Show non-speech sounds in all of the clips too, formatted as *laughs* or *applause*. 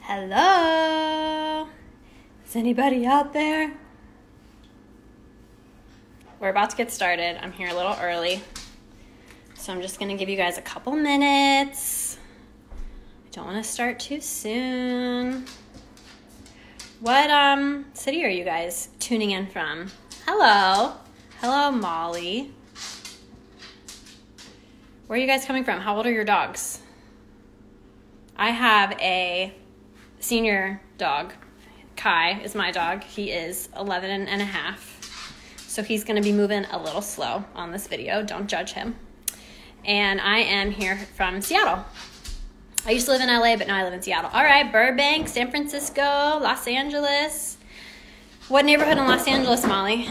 Hello? Is anybody out there? We're about to get started. I'm here a little early. So I'm just going to give you guys a couple minutes. I don't want to start too soon. What um city are you guys tuning in from? Hello. Hello, Molly. Where are you guys coming from? How old are your dogs? I have a senior dog. Kai is my dog. He is 11 and a half. So he's going to be moving a little slow on this video. Don't judge him. And I am here from Seattle. I used to live in LA, but now I live in Seattle. All right, Burbank, San Francisco, Los Angeles. What neighborhood in Los Angeles, Molly?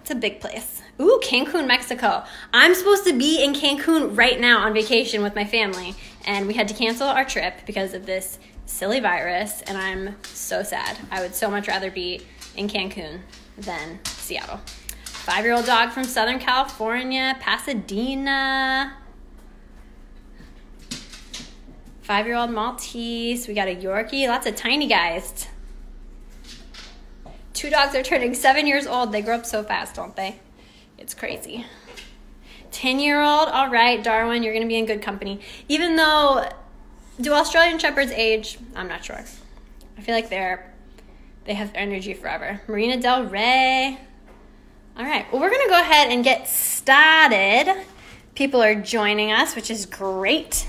It's a big place. Ooh, Cancun, Mexico. I'm supposed to be in Cancun right now on vacation with my family, and we had to cancel our trip because of this silly virus, and I'm so sad. I would so much rather be in Cancun than Seattle. Five year old dog from Southern California, Pasadena. Five year old Maltese. We got a Yorkie. Lots of tiny guys. Two dogs are turning seven years old. They grow up so fast, don't they? It's crazy. 10 year old. All right, Darwin, you're going to be in good company. Even though, do Australian Shepherds age? I'm not sure. I feel like they're. They have energy forever. Marina Del Rey. All right, well, we're gonna go ahead and get started. People are joining us, which is great.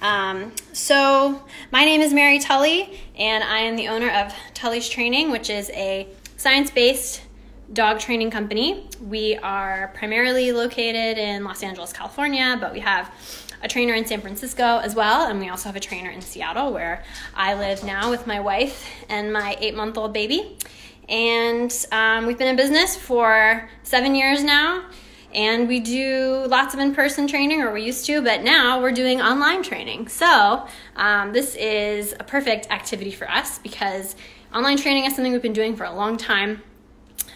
Um, so, my name is Mary Tully, and I am the owner of Tully's Training, which is a science based dog training company. We are primarily located in Los Angeles, California, but we have a trainer in San Francisco as well, and we also have a trainer in Seattle where I live now with my wife and my eight month old baby. And um, we've been in business for seven years now, and we do lots of in person training, or we used to, but now we're doing online training. So, um, this is a perfect activity for us because online training is something we've been doing for a long time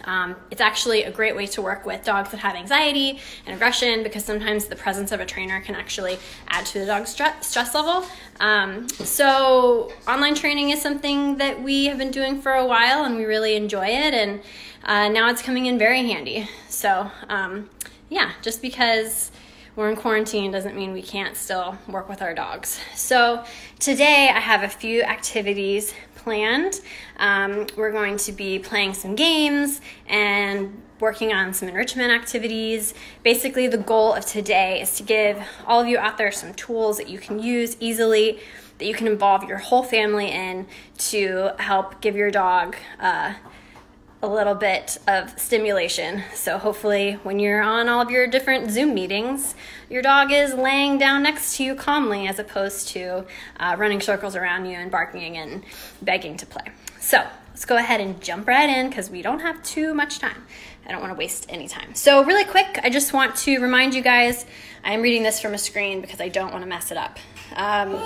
um, it's actually a great way to work with dogs that have anxiety and aggression because sometimes the presence of a trainer can actually add to the dog's stress, level. Um, so, online training is something that we have been doing for a while and we really enjoy it, and uh, now it's coming in very handy. So, um, yeah, just because we're in quarantine doesn't mean we can't still work with our dogs. So, today I have a few activities planned. Um, we're going to be playing some games and working on some enrichment activities. Basically, the goal of today is to give all of you out there some tools that you can use easily, that you can involve your whole family in to help give your dog. Uh, a little bit of stimulation. So, hopefully, when you're on all of your different Zoom meetings, your dog is laying down next to you calmly as opposed to uh, running circles around you and barking and begging to play. So, let's go ahead and jump right in because we don't have too much time. I don't want to waste any time. So, really quick, I just want to remind you guys I'm reading this from a screen because I don't want to mess it up. Um,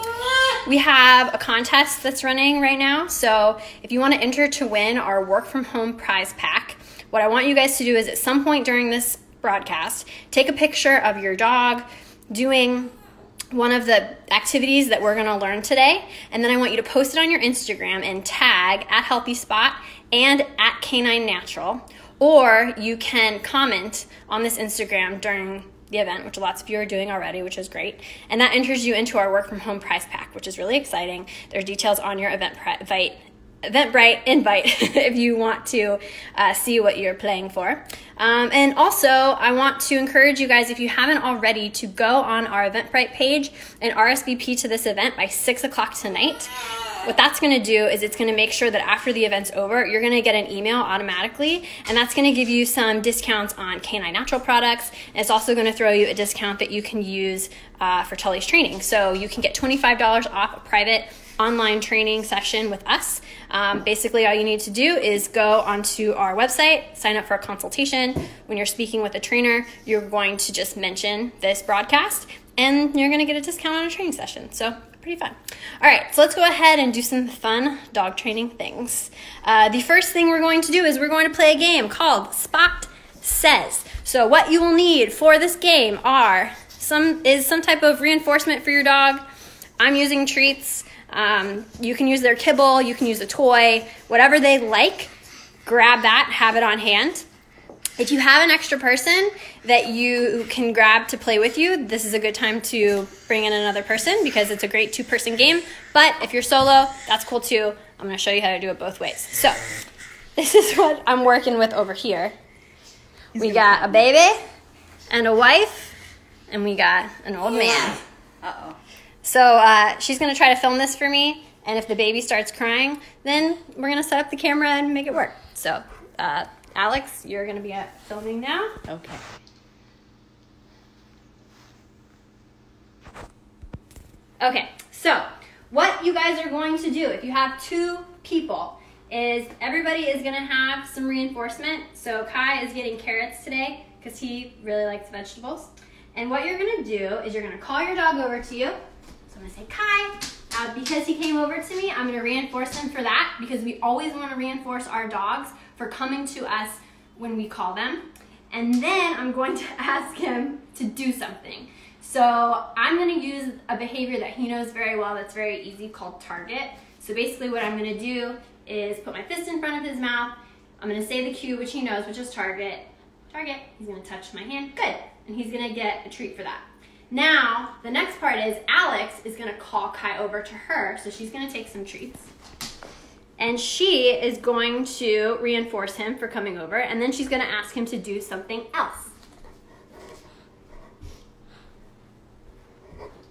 we have a contest that's running right now. So if you want to enter to win our work from home prize pack, what I want you guys to do is at some point during this broadcast, take a picture of your dog doing one of the activities that we're going to learn today, and then I want you to post it on your Instagram and tag at Healthy Spot and at Canine Natural, or you can comment on this Instagram during the event, which lots of you are doing already, which is great. And that enters you into our work from home prize pack, which is really exciting. There's details on your Eventbrite Eventbrite invite *laughs* if you want to uh, see what you're playing for. Um, and also, I want to encourage you guys, if you haven't already, to go on our Eventbrite page and RSVP to this event by 6 o'clock tonight. What that's going to do is it's going to make sure that after the event's over, you're going to get an email automatically, and that's going to give you some discounts on Canine Natural products. And it's also going to throw you a discount that you can use uh, for Tully's training. So you can get $25 off a private online training session with us. Um, basically, all you need to do is go onto our website, sign up for a consultation. When you're speaking with a trainer, you're going to just mention this broadcast, and you're going to get a discount on a training session. So pretty fun. All right, so let's go ahead and do some fun dog training things. Uh, the first thing we're going to do is we're going to play a game called Spot Says. So what you will need for this game are some is some type of reinforcement for your dog. I'm using treats. Um, you can use their kibble, you can use a toy, whatever they like. Grab that, have it on hand. If you have an extra person that you can grab to play with you, this is a good time to bring in another person because it's a great two person game. But if you're solo, that's cool too. I'm gonna show you how to do it both ways. So, this is what I'm working with over here. We got a baby and a wife, and we got an old man. Uh oh. So uh, she's gonna try to film this for me, and if the baby starts crying, then we're gonna set up the camera and make it work. So, uh, Alex, you're gonna be at filming now. Okay. Okay, so what you guys are going to do if you have two people is everybody is gonna have some reinforcement. So Kai is getting carrots today because he really likes vegetables. And what you're gonna do is you're gonna call your dog over to you. So I'm gonna say, Kai, uh, because he came over to me, I'm gonna reinforce him for that because we always wanna reinforce our dogs for coming to us when we call them. And then I'm going to *laughs* ask him to do something. So I'm gonna use a behavior that he knows very well that's very easy called target. So basically what I'm gonna do is put my fist in front of his mouth. I'm gonna say the cue, which he knows, which is target. Target, he's gonna touch my hand, good. And he's gonna get a treat for that. Now, the next part is Alex is gonna call Kai over to her, so she's gonna take some treats. And she is going to reinforce him for coming over, and then she's gonna ask him to do something else.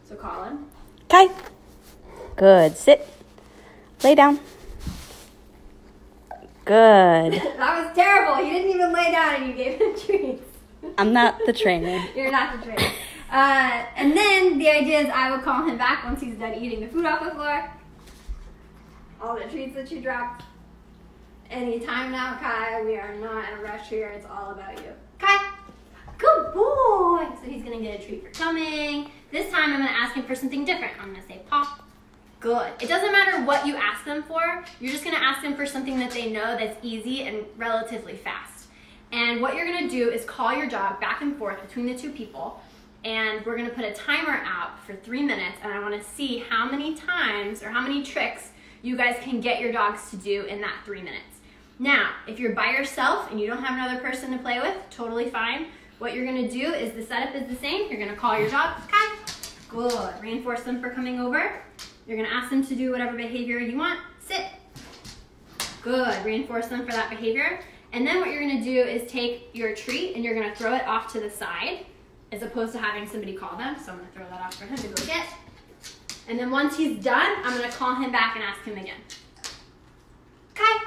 So Colin. Okay. Good. Sit. Lay down. Good. *laughs* that was terrible. You didn't even lay down and you gave him *laughs* treats. I'm not the trainer. *laughs* You're not the trainer. Uh, and then the idea is I will call him back once he's done eating the food off the floor. All the treats that you dropped. Any time now, Kai. We are not in a rush here. It's all about you. Kai, good boy. So he's gonna get a treat for coming. This time I'm gonna ask him for something different. I'm gonna say pop. Good. It doesn't matter what you ask them for. You're just gonna ask them for something that they know that's easy and relatively fast. And what you're gonna do is call your dog back and forth between the two people and we're gonna put a timer out for three minutes and I wanna see how many times or how many tricks you guys can get your dogs to do in that three minutes. Now, if you're by yourself and you don't have another person to play with, totally fine. What you're gonna do is the setup is the same. You're gonna call your dog, Kai. Good. Reinforce them for coming over. You're gonna ask them to do whatever behavior you want. Sit. Good. Reinforce them for that behavior. And then what you're gonna do is take your treat and you're gonna throw it off to the side as opposed to having somebody call them. So I'm gonna throw that off for him to go get. And then once he's done, I'm gonna call him back and ask him again. Kai.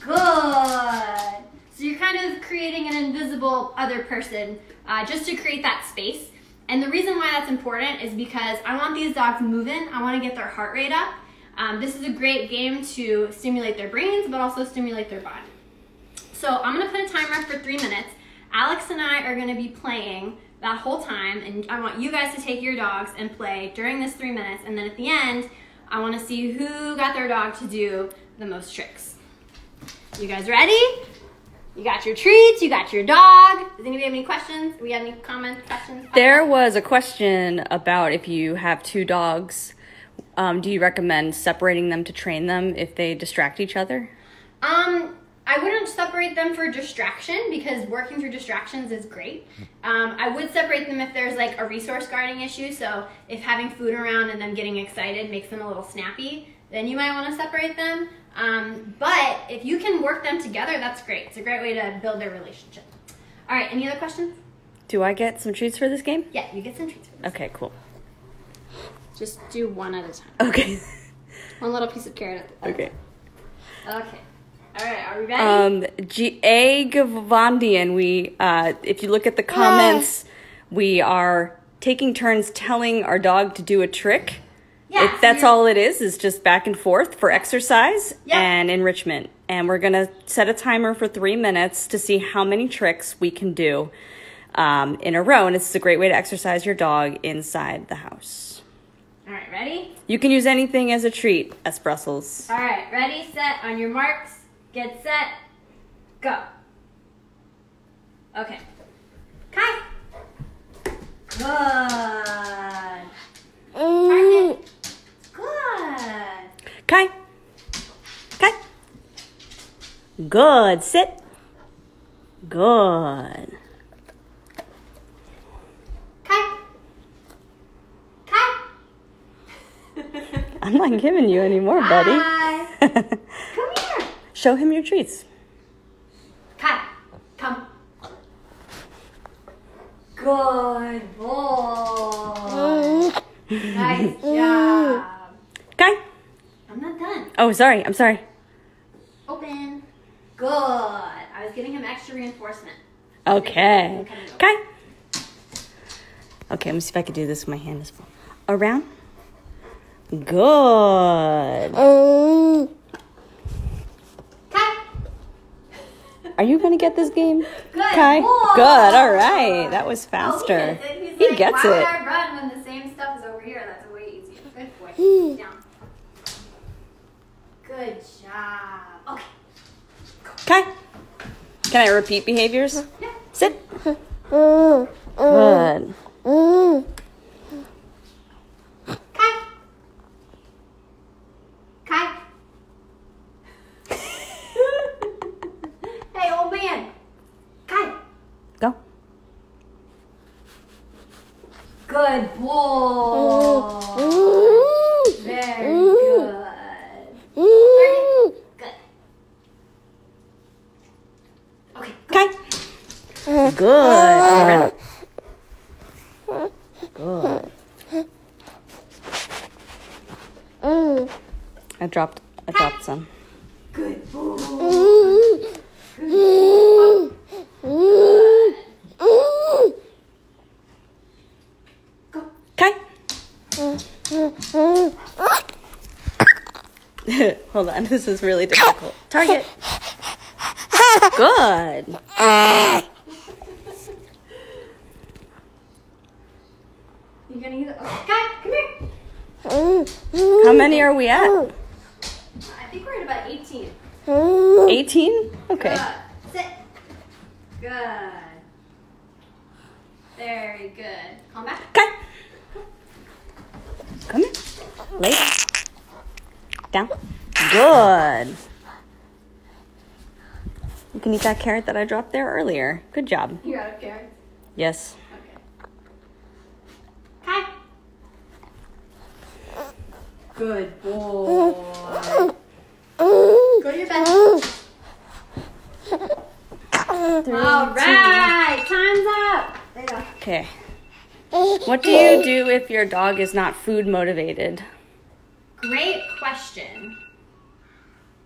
Good. So you're kind of creating an invisible other person uh, just to create that space. And the reason why that's important is because I want these dogs moving. I want to get their heart rate up. Um, this is a great game to stimulate their brains, but also stimulate their body. So I'm to put a timer for three minutes. Alex and I are to be playing that whole time, and I want you guys to take your dogs and play during this three minutes. And then at the end, I want to see who got their dog to do the most tricks. You guys ready? You got your treats, you got your dog. Does anybody have any questions? We have any comments, questions? There was a question about if you have two dogs, um, do you recommend separating them to train them if they distract each other? Um, I wouldn't separate them for distraction because working through distractions is great. Um, I would separate them if there's like a resource guarding issue. So if having food around and them getting excited makes them a little snappy, then you might want to separate them. Um, but if you can work them together, that's great. It's a great way to build their relationship. All right, any other questions? Do I get some treats for this game? Yeah, you get some treats. For this. Okay, cool. Just do one at a time. Okay. One little piece of carrot at the Okay. Okay. All right, are we ready? Um, G- A. Gavandian, we, uh, if you look at the comments, we are taking turns telling our dog to do a trick. yeah, It, that's all it is, is just back and forth for exercise Yeah. and enrichment. And we're going to set a timer for three minutes to see how many tricks we can do um, in a row. And it's a great way to exercise your dog inside the house. All right, ready? You can use anything as a treat, S. Brussels. All right, ready, set, on your marks, Get set, go. Okay. Kai, Good. Mm. Good. Kai, Kai, Good. Sit. Good. *laughs* I'm not giving you any more, buddy. *laughs* Hi. Come here. Show him your treats. Kai, come. Good boy. nice *laughs* job. Kai. I'm not done. Oh, sorry. I'm sorry. Open. Good. I was giving him extra reinforcement. Okay. Kai. Okay, let me see if I can do this with my hand as well. Around. Good. Kai. Are you going to get this game? Good Kai? boy. Good. All right. That was Oh, faster. he gets it. He's He like, gets Why would it. I run when the same stuff is over here? That's way easier. Good boy. Hmm. Down. Good job. Okay. Kai. Can I repeat behaviors? Yeah. Sit. *laughs* Mm, mm, Good. Mm. Kai. Kai. hey, old man. Kai. Go. Good boy. Very good. Good. Okay. Kai. Good. Around. Good. I dropped. I dropped some. Good boy. Go. Kai. Hold on, this is really difficult. Target. Good. You gonna use it? Okay. Come here. How many are we at? I think we're at about 18. 18? Okay. Good. Sit. Good. Very good. Come back. Kai. Come here. Lay down. Down. Good. You can eat that carrot that I dropped there earlier. Good job. You got a carrot. Yes. Okay. Kai. Good boy. Go to your bed. All right. Time's up. There you go. Okay. What do you do if your dog is not food motivated? Great question.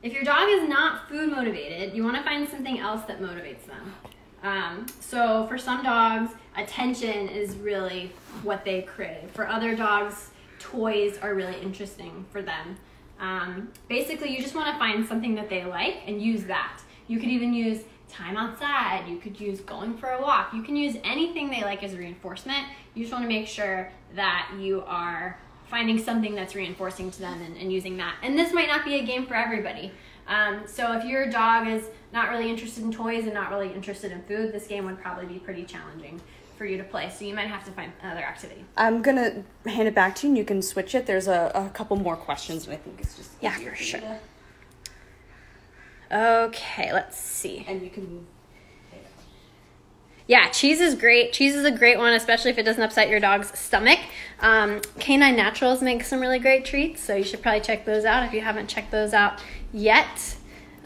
If your dog is not food motivated, you want to find something else that motivates them. Um, so for some dogs, attention is really what they crave. For other dogs, toys are really interesting for them. Um, basically, you just want to find something that they like and use that. You could even use time outside. You could use going for a walk. You can use anything they like as reinforcement. You just want to make sure that you are finding something that's reinforcing to them and, and using that. And this might not be a game for everybody. Um, so if your dog is not really interested in toys and not really interested in food, this game would probably be pretty challenging for you to play. So you might have to find another activity. I'm gonna hand it back to you and you can switch it. There's a, a couple more questions and I think it's just Yeah, easier for sure. to- Okay, let's see. And you can move. Yeah, cheese is great. Cheese is a great one, especially if it doesn't upset your dog's stomach. Um, Canine Naturals makes some really great treats, so you should probably check those out if you haven't checked those out yet.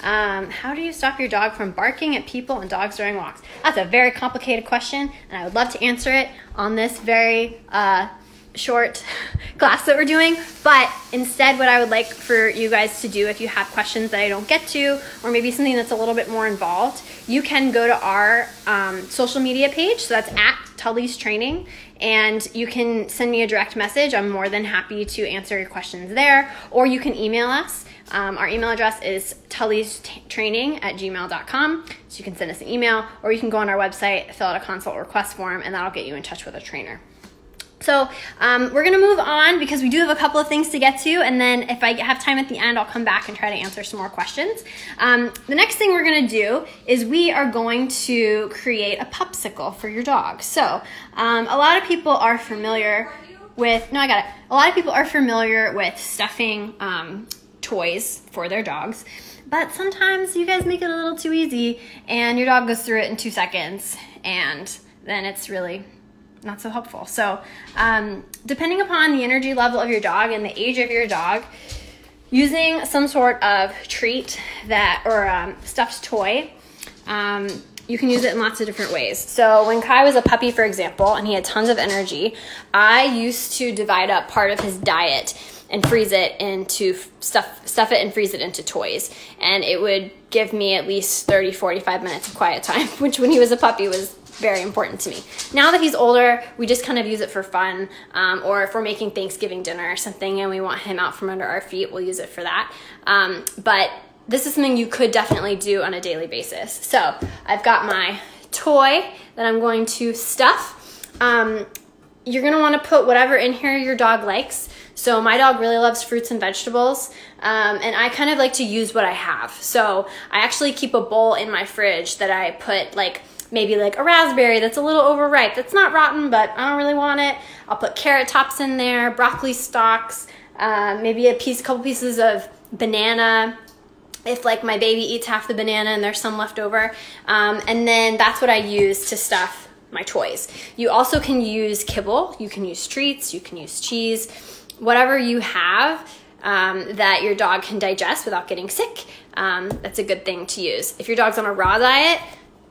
Um, how do you stop your dog from barking at people and dogs during walks? That's a very complicated question, and I would love to answer it on this very uh, short *laughs* class that we're doing. But instead, what I would like for you guys to do, if you have questions that I don't get to, or maybe something that's a little bit more involved, you can go to our um, social media page. So that's at Tully's Training. And you can send me a direct message. I'm more than happy to answer your questions there. Or you can email us. Um, our email address is tully's training at gmail.com. So you can send us an email, or you can go on our website, fill out a consult request form, and that'll get you in touch with a trainer. So um, we're gonna move on because we do have a couple of things to get to, and then if I have time at the end, I'll come back and try to answer some more questions. Um, the next thing we're gonna do is we are going to create a popsicle for your dog. So um, a lot of people are familiar with no, I got it. A lot of people are familiar with stuffing. Um, toys for their dogs. But sometimes you guys make it a little too easy and your dog goes through it in two seconds and then it's really not so helpful. So, um, depending upon the energy level of your dog and the age of your dog, using some sort of treat that or um, stuffed toy um, you can use it in lots of different ways. So when Kai was a puppy, for example, and he had tons of energy, I used to divide up part of his diet and freeze it into stuff stuff it and freeze it into toys and it would give me at least 30 45 minutes of quiet time *laughs* which when he was a puppy was very important to me now that he's older we just kind of use it for fun um, or if we're making thanksgiving dinner or something and we want him out from under our feet we'll use it for that um, but this is something you could definitely do on a daily basis. So I've got my toy that I'm going to stuff. Um, you're gonna wanna put whatever in here your dog likes. So my dog really loves fruits and vegetables, um, and I kind of like to use what I have. So I actually keep a bowl in my fridge that I put like maybe like a raspberry that's a little overripe. That's not rotten, but I don't really want it. I'll put carrot tops in there, broccoli stalks, uh, maybe a piece, couple pieces of banana, if like my baby eats half the banana and there's some left over. Um, and then that's what I use to stuff my toys. You also can use kibble, you can use treats, you can use cheese, whatever you have um, that your dog can digest without getting sick. Um, that's a good thing to use. If your dog's on a raw diet,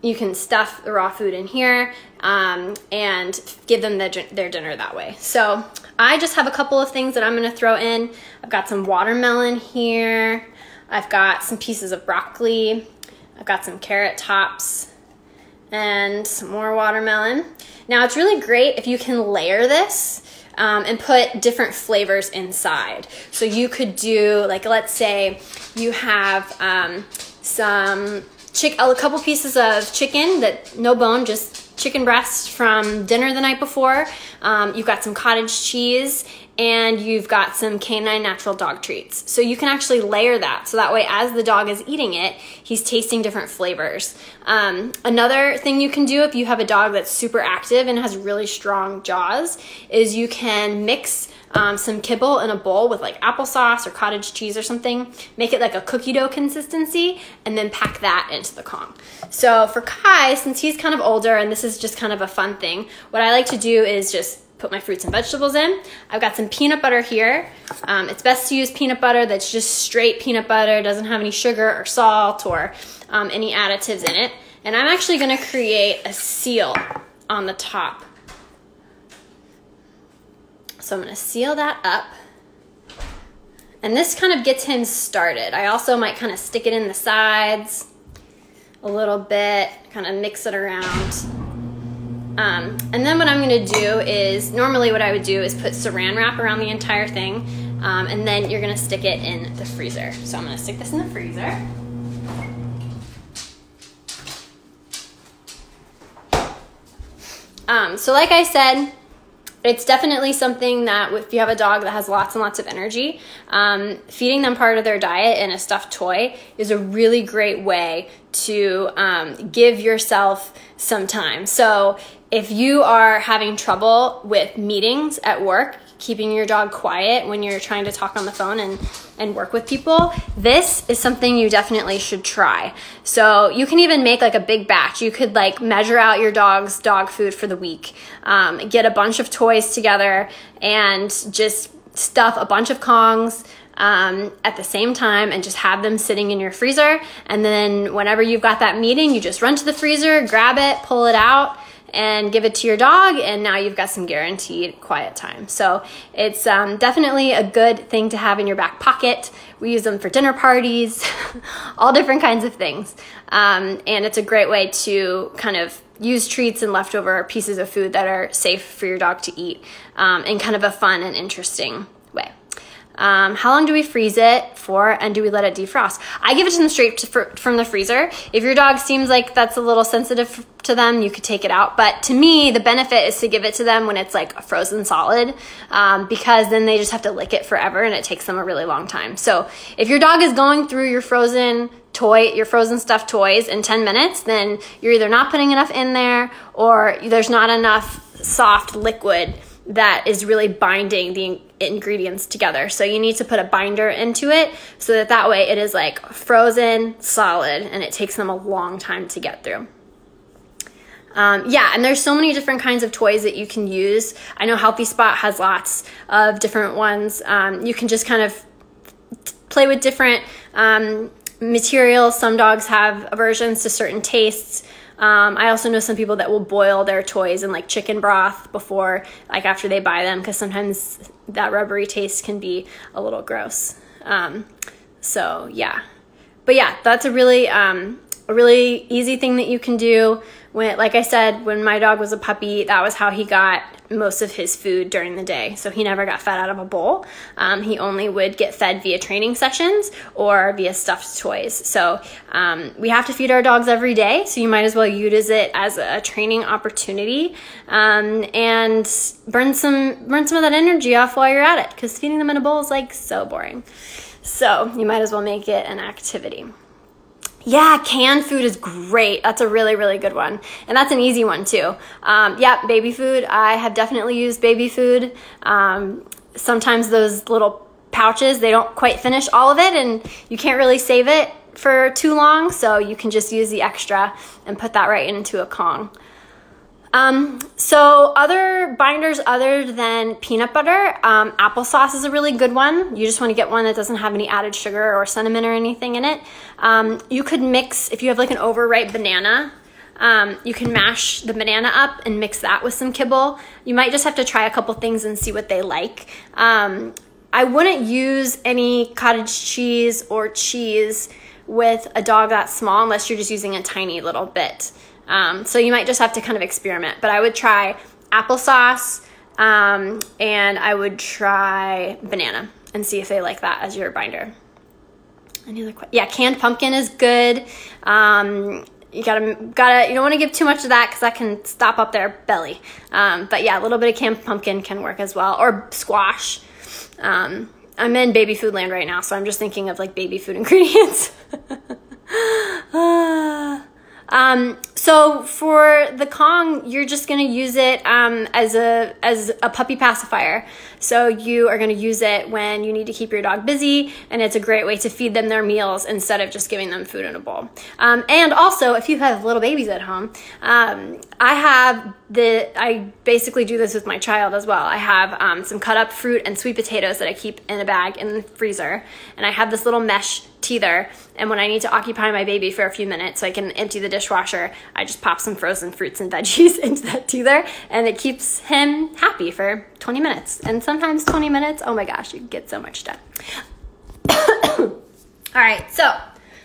you can stuff the raw food in here um, and give them the, their dinner that way. So I just have a couple of things that I'm gonna throw in. I've got some watermelon here. I've got some pieces of broccoli. I've got some carrot tops and some more watermelon. Now it's really great if you can layer this um, and put different flavors inside. So you could do, like, let's say you have um, some chick, a couple pieces of chicken that no bone, just chicken breast from dinner the night before. Um, you've got some cottage cheese and you've got some canine natural dog treats. So you can actually layer that. So that way, as the dog is eating it, he's tasting different flavors. Um, another thing you can do if you have a dog that's super active and has really strong jaws is you can mix um, some kibble in a bowl with like applesauce or cottage cheese or something, make it like a cookie dough consistency, and then pack that into the Kong. So for Kai, since he's kind of older and this is just kind of a fun thing, what I like to do is just put my fruits and vegetables in. I've got some peanut butter here. Um, it's best to use peanut butter that's just straight peanut butter, doesn't have any sugar or salt or um, any additives in it. And I'm actually gonna create a seal on the top. So I'm gonna seal that up. And this kind of gets him started. I also might kind of stick it in the sides a little bit, kind of mix it around. Um, and then what I'm gonna do is, normally what I would do is put saran wrap around the entire thing, um, and then you're gonna stick it in the freezer. So I'm gonna stick this in the freezer. Um, so like I said, it's definitely something that if you have a dog that has lots and lots of energy, um, feeding them part of their diet in a stuffed toy is a really great way to um, give yourself some time. So if you are having trouble with meetings at work, keeping your dog quiet when you're trying to talk on the phone and, and work with people, this is something you definitely should try. So you can even make like a big batch. You could like measure out your dog's dog food for the week, um, get a bunch of toys together and just stuff a bunch of Kongs, um, at the same time and just have them sitting in your freezer. And then whenever you've got that meeting, you just run to the freezer, grab it, pull it out, and give it to your dog, and now you've got some guaranteed quiet time. So it's um, definitely a good thing to have in your back pocket. We use them for dinner parties, *laughs* all different kinds of things. Um, and it's a great way to kind of use treats and leftover pieces of food that are safe for your dog to eat um, in kind of a fun and interesting. Um, how long do we freeze it for and do we let it defrost? I give it to them straight to, from the freezer. If your dog seems like that's a little sensitive to them, you could take it out. But to me, the benefit is to give it to them when it's like a frozen solid um, because then they just have to lick it forever and it takes them a really long time. So if your dog is going through your frozen toy, your frozen stuffed toys in 10 minutes, then you're either not putting enough in there or there's not enough soft liquid that is really binding the ingredients together. So you need to put a binder into it so that that way it is like frozen, solid, and it takes them a long time to get through. Um, yeah, and there's so many different kinds of toys that you can use. I know Healthy Spot has lots of different ones. Um, you can just kind of play with different um, materials. Some dogs have aversions to certain tastes. Um, I also know some people that will boil their toys in like chicken broth before, like after they buy them, because sometimes that rubbery taste can be a little gross. Um, so yeah, but yeah, that's a really um, a really easy thing that you can do when like i said when my dog was a puppy that was how he got most of his food during the day. So he never got fed out of a bowl. Um, he only would get fed via training sessions or via stuffed toys. So um, we have to feed our dogs every day so you might as well use it as a training opportunity um, and burn some burn some of that energy off while you're at it because feeding them in a bowl is like so boring. So you might as well make it an activity yeah, canned food is great. That's a really, really good one. And that's an easy one too. Um, yeah, baby food. I have definitely used baby food. Um, sometimes those little pouches, they don't quite finish all of it and you can't really save it for too long. So you can just use the extra and put that right into a Kong. Um, so other binders other than peanut butter, um, applesauce is a really good one. You just want to get one that doesn't have any added sugar or cinnamon or anything in it. Um, you could mix, if you have like an overripe banana, um, you can mash the banana up and mix that with some kibble. You might just have to try a couple things and see what they like. Um, I wouldn't use any cottage cheese or cheese with a dog that small unless you're just using a tiny little bit. Um, so you might just have to kind of experiment. But I would try applesauce um, and I would try banana and see if they like that as your binder. Any other? Yeah, canned pumpkin is good. Um, you gotta gotta you don't want to give too much of that because that can stop up their belly. Um, but yeah, a little bit of canned pumpkin can work as well, or squash. Um, I'm in baby food land right now, so I'm just thinking of like baby food *laughs* ingredients. *laughs* ah. Um, so for the Kong, you're just going to use it um, as a as a puppy pacifier. So you are going to use it when you need to keep your dog busy, and it's a great way to feed them their meals instead of just giving them food in a bowl. Um, and also, if you have little babies at home, um, I have the I basically do this with my child as well. I have um, some cut up fruit and sweet potatoes that I keep in a bag in the freezer, and I have this little mesh teether. And when I need to occupy my baby for a few minutes so I can empty the dishwasher, I just pop some frozen fruits and *laughs* veggies into that teether and it keeps him happy for 20 minutes. And sometimes 20 minutes, oh my gosh, you get so much done. *coughs* All right, so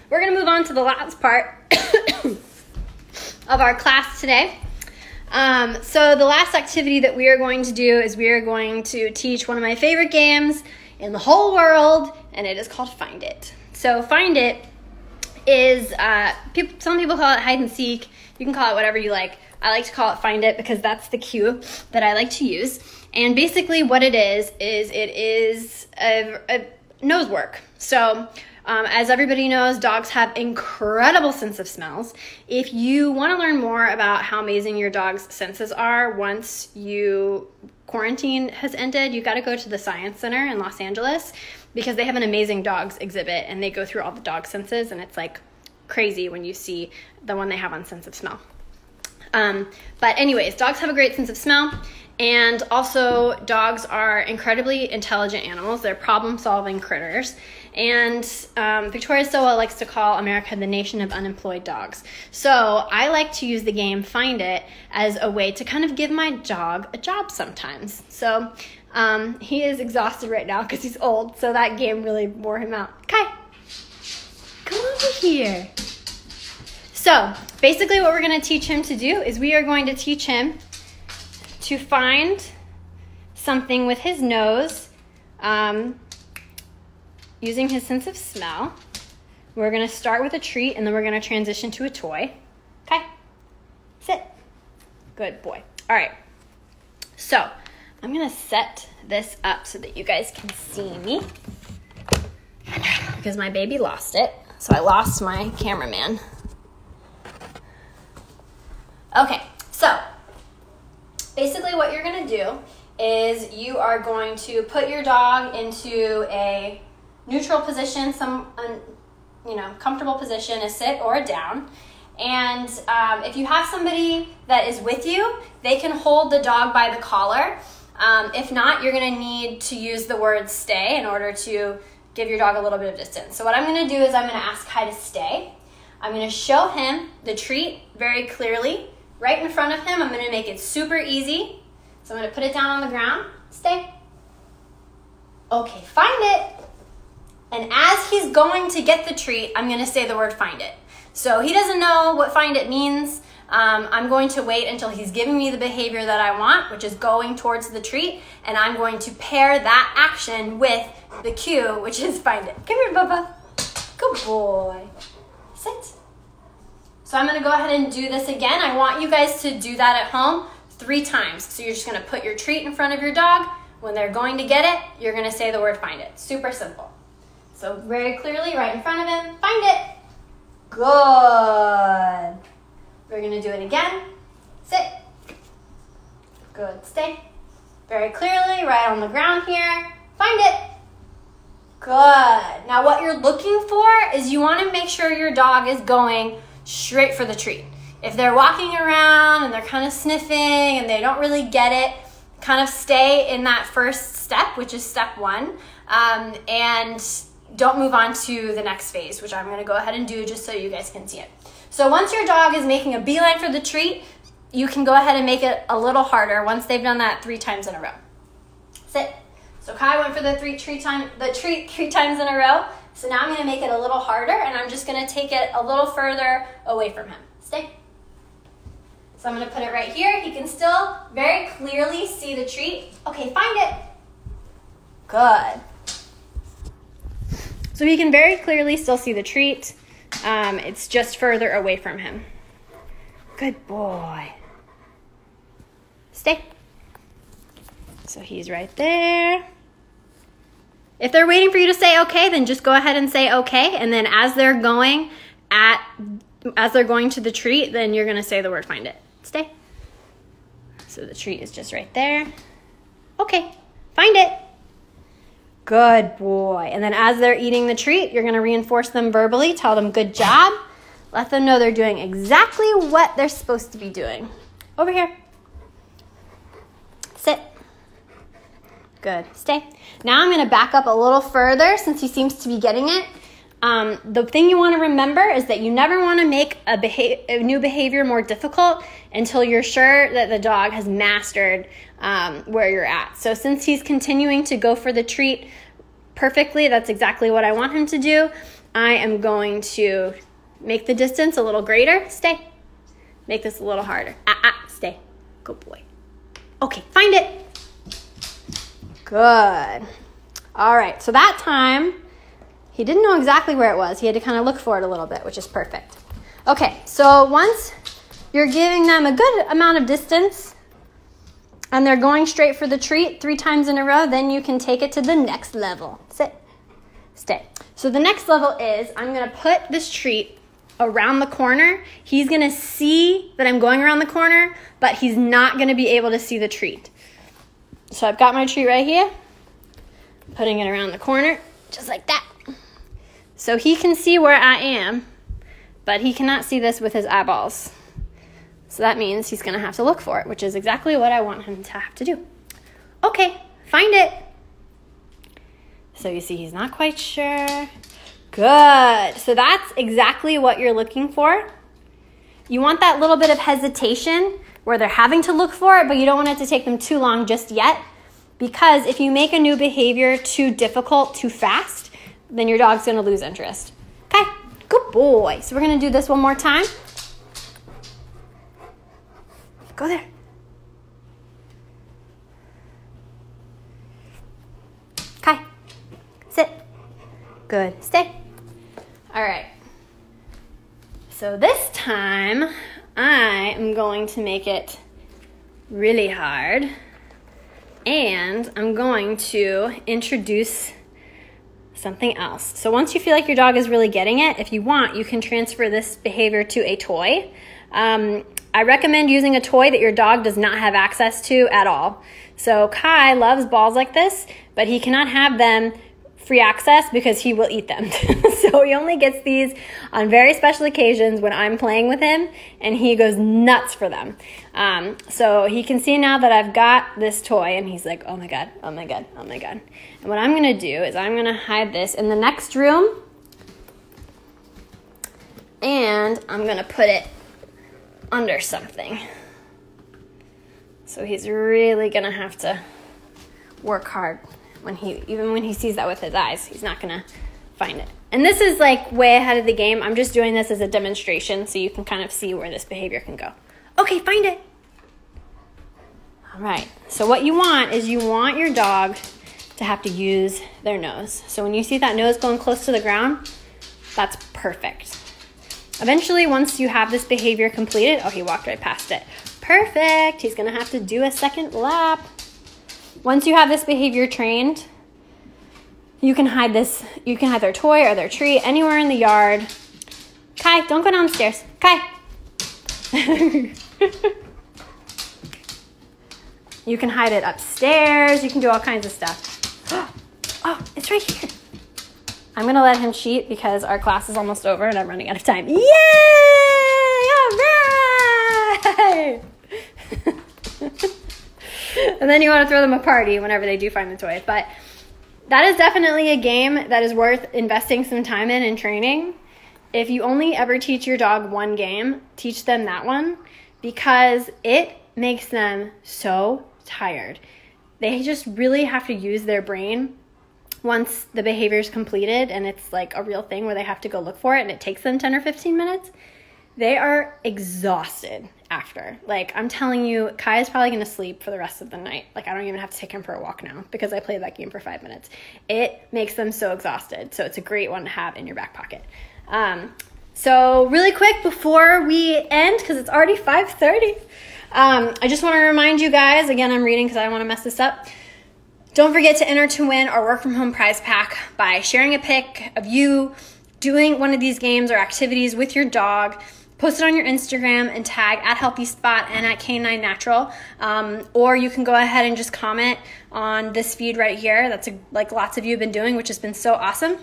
we're gonna move on to the last part *coughs* of our class today. Um, so the last activity that we are going to do is we are going to teach one of my favorite games in the whole world, and it is called Find It. So find it is uh, some people call it hide and seek. You can call it whatever you like. I like to call it find it because that's the cue that I like to use. And basically, what it is is it is a, a nose work. So. Um, as everybody knows, dogs have incredible sense of smells. If you want to learn more about how amazing your dog's senses are once you quarantine has ended, you got to go to the Science Center in Los Angeles because they have an amazing dogs exhibit and they go through all the dog senses and it's like crazy when you see the one they have on sense of smell. Um, but anyways, dogs have a great sense of smell. And also, dogs are incredibly intelligent animals. They're problem solving critters. And um, Victoria Stilwell likes to call America the nation of unemployed dogs. So I like to use the game Find It as a way to kind of give my dog a job sometimes. So um, he is exhausted right now because he's old, so that game really wore him out. Kai, come over here. So, basically, what we're going to teach him to do is we are going to teach him to find something with his nose um, using his sense of smell. We're going to start with a treat and then we're going to transition to a toy. Okay, sit. Good boy. All right. So, I'm gonna set this up so that you guys can see me because my baby lost it. So I lost my cameraman. Okay, so basically what you're gonna do is you are going to put your dog into a neutral position, some you know comfortable position, a sit or a down. And um, if you have somebody that is with you, they can hold the dog by the collar. Um, if not, you're going to need to use the word stay in order to give your dog a little bit of distance. So what I'm going to do is I'm going to ask Kai to stay. I'm going to show him the treat very clearly right in front of him. I'm going to make it super easy. So I'm to put it down on the ground. Stay. Okay, find it. And as he's going to get the treat, I'm going to say the word find it. So he doesn't know what find it means. Um, I'm going to wait until he's giving me the behavior that I want, which is going towards the treat, and I'm going to pair that action with the cue, which is find it. Come here, Bubba. Good boy. Sit. So I'm gonna go ahead and do this again. I want you guys to do that at home three times. So you're just gonna put your treat in front of your dog. When they're going to get it, you're gonna say the word find it. Super simple. So very clearly, right in front of him, find it. Good. We're gonna do it again. Sit. Good. Stay. Very clearly, right on the ground here. Find it. Good. Now what you're looking for is you wanna make sure your dog is going straight for the treat. If they're walking around and they're kind of sniffing and they don't really get it, kind of stay in that first step, which is step one, um, and don't move on to the next phase, which I'm gonna go ahead and do just so you guys can see it. So once your dog is making a beeline for the treat, you can go ahead and make it a little harder once they've done that three times in a row. Sit. So Kai went for the three treat time the treat *laughs* three times in a row. So now I'm gonna make it a little harder and I'm just gonna take it a little further away from him. Stay. So I'm gonna put it right here. He can still very clearly see the treat. Okay, find it. Good. So he can very clearly still see the treat. Um, it's just further away from him. Good boy. Stay. So he's right there. If they're waiting for you to say okay, then just go ahead and say okay. And then as they're going at as they're going to the treat, then you're gonna say the word find it. Stay. So the treat is just right there. Okay, find it. Good boy. And then as they're eating the treat, you're gonna reinforce them verbally, tell them good job. Let them know they're doing exactly what they're supposed to be doing. Over here. Sit. Good. Stay. Now I'm going to back up a little further since he seems to be getting it. Um, the thing you want to remember is that you never want to make a, beha- a, new behavior more difficult until you're sure that the dog has mastered um, where you're at. So, since he's continuing to go for the treat perfectly, that's exactly what I want him to do. I am going to make the distance a little greater. Stay. Make this a little harder. Ah, ah, stay. Good boy. Okay, find it. Good. All right, so that time he didn't know exactly where it was. He had to kind of look for it a little bit, which is perfect. Okay, so once you're giving them a good amount of distance and they're going straight for the treat three times in a row, then you can take it to the next level. Sit, stay. So the next level is I'm gonna put this treat around the corner. He's gonna see that I'm going around the corner, but he's not gonna be able to see the treat. So I've got my treat right here, putting it around the corner, just like that. So he can see where I am, but he cannot see this with his eyeballs. So that means he's gonna have to look for it, which is exactly what I want him to have to do. Okay, find it. So you see he's not quite sure. Good. So that's exactly what you're looking for. You want that little bit of hesitation where they're having to look for it, but you don't want it to take them too long just yet. Because if you make a new behavior too difficult too fast, then your dog's gonna lose interest. Okay, good boy. So we're gonna do this one more time. Go there. Okay, sit. Good, stay. All right. So this time, I am going to make it really hard and I'm going to introduce something else. So once you feel like your dog is really getting it, if you want, you can transfer this behavior to a toy. Um, I recommend using a toy that your dog does not have access to at all. So Kai loves balls like this, but he cannot have them free access because he will eat them. *laughs* so he only gets these on very special occasions when I'm playing with him and he goes nuts for them. Um, so he can see now that I've got this toy and he's like, oh my God, oh my God, oh my God. And what I'm gonna do is I'm gonna hide this in the next room and I'm gonna put it under something. So he's really gonna have to work hard when he even when he sees that with his eyes he's not gonna find it. And this is like way ahead of the game. I'm just doing this as a demonstration so you can kind of see where this behavior can go. Okay find it. All right. So what you want is you want your dog to have to use their nose. So when you see that nose going close to the ground that's perfect. Eventually once you have this behavior completed oh he walked right past it. Perfect. He's gonna have to do a second lap once you have this behavior trained, you can hide this, you can hide their toy or their treat anywhere in the yard. Kai, don't go downstairs. Kai. *laughs* you can hide it upstairs. You can do all kinds of stuff. *gasps* Oh, it's right here. I'm gonna let him cheat because our class is almost over and I'm running out of time. Yay! All right! *laughs* *laughs* and then you want to throw them a party whenever they do find the toy. But that is definitely a game that is worth investing some time in and training. If you only ever teach your dog one game, teach them that one because it makes them so tired. They just really have to use their brain once the behavior is completed and it's like a real thing where they have to go look for it and it takes them 10 or 15 minutes. They are exhausted after. Like, I'm telling you, Kai is probably gonna sleep for the rest of the night. Like, I don't even have to take him for a walk now because I played that game for five minutes. It makes them so exhausted. So, it's a great one to have in your back pocket. Um, so, really quick before we end, because it's already 5:30, um, I just want to remind you guys. Again, I'm reading because I don't want to mess this up. Don't forget to enter to win our work from home prize pack by sharing a pic of you doing one of these games or activities with your dog post it on your Instagram and tag at Healthy Spot and at K9 Natural. Um, or you can go ahead and just comment on this feed right here. That's a, like lots of you have been doing, which has been so awesome.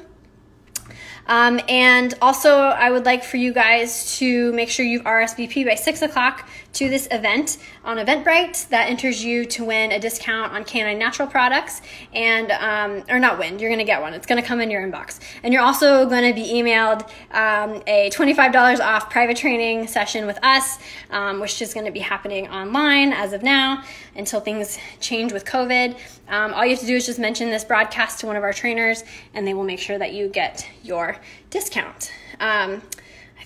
Um, and also, I would like for you guys to make sure you've RSVP by 6 o'clock to this event on Eventbrite that enters you to win a discount on K9 Natural products. And, um, or not win, you're going to get one. It's going to come in your inbox. And you're also going to be emailed um, a $25 off private training session with us, um, which is going to be happening online as of now until things change with COVID. Um, all you have to do is just mention this broadcast to one of our trainers, and they will make sure that you get your discount.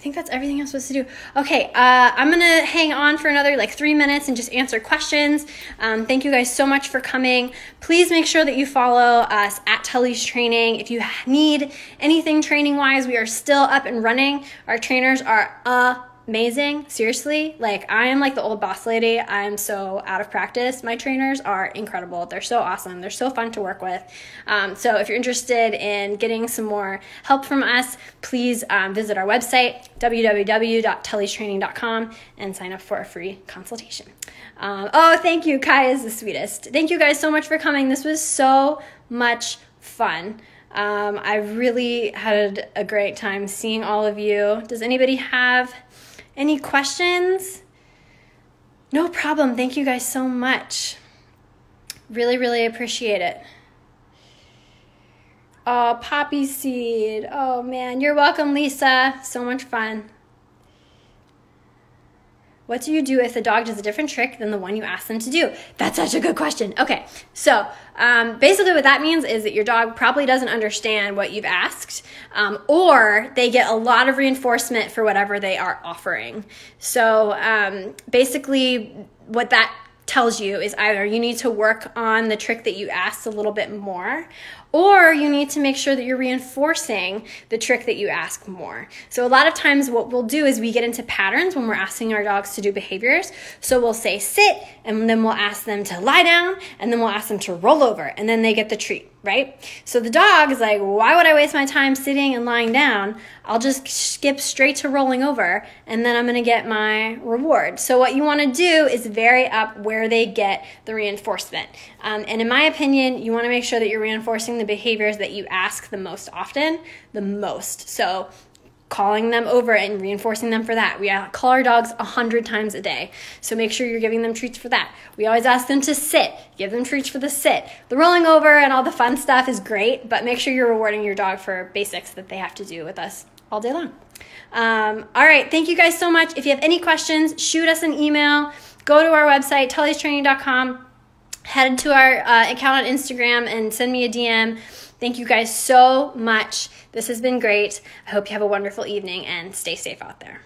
Think that's everything I'm supposed to do. Okay, uh, I'm gonna hang on for another like three minutes and just answer questions. Um, thank you guys so much for coming. Please make sure that you follow us at Tully's Training. If you need anything training wise, we are still up and running. Our trainers are uh amazing. Seriously, like I am like the old boss lady. I'm so out of practice. My trainers are incredible. They're so awesome. They're so fun to work with. Um, so if you're interested in getting some more help from us, please um, visit our website www.tullystraining.com and sign up for a free consultation. Um, oh, thank you. Kai is the sweetest. Thank you guys so much for coming. This was so much fun. Um, I really had a great time seeing all of you. Does anybody have any questions? No problem. Thank you guys so much. Really, really appreciate it. Oh, poppy seed. Oh man, you're welcome, Lisa. So much fun. What do you do if the dog does a different trick than the one you asked them to do? That's such a good question. Okay, so um, basically, what that means is that your dog probably doesn't understand what you've asked, um, or they get a lot of reinforcement for whatever they are offering. So um, basically, what that tells you is either you need to work on the trick that you asked a little bit more, or you need to make sure that you're reinforcing the trick that you ask more. So, a lot of times, what we'll do is we get into patterns when we're asking our dogs to do behaviors. So, we'll say sit, and then we'll ask them to lie down, and then we'll ask them to roll over, and then they get the treat right? So the dog is like, why would I waste my time sitting and lying down? I'll just skip straight to rolling over and then I'm gonna get my reward. So, what you wanna do is vary up where they get the reinforcement. Um, and in my opinion, you wanna make sure that you're reinforcing the behaviors that you ask the most often, the most. So, calling them over and reinforcing them for that. We call our dogs a hundred times a day, so make sure you're giving them treats for that. We always ask them to sit, give them treats for the sit. The rolling over and all the fun stuff is great, but make sure you're rewarding your dog for basics that they have to do with us all day long. Um, all right, thank you guys so much. If you have any questions, shoot us an email. Go to our website, tullystraining.com. Head to our uh, account on Instagram and send me a DM. Thank you guys so much. This has been great. I hope you have a wonderful evening and stay safe out there.